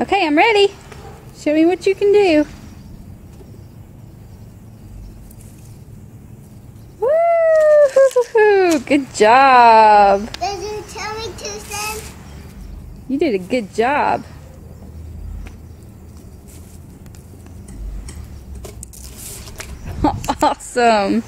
Okay, I'm ready. Show me what you can do. Woo! Good job. Did you tell me to send? You did a good job. awesome.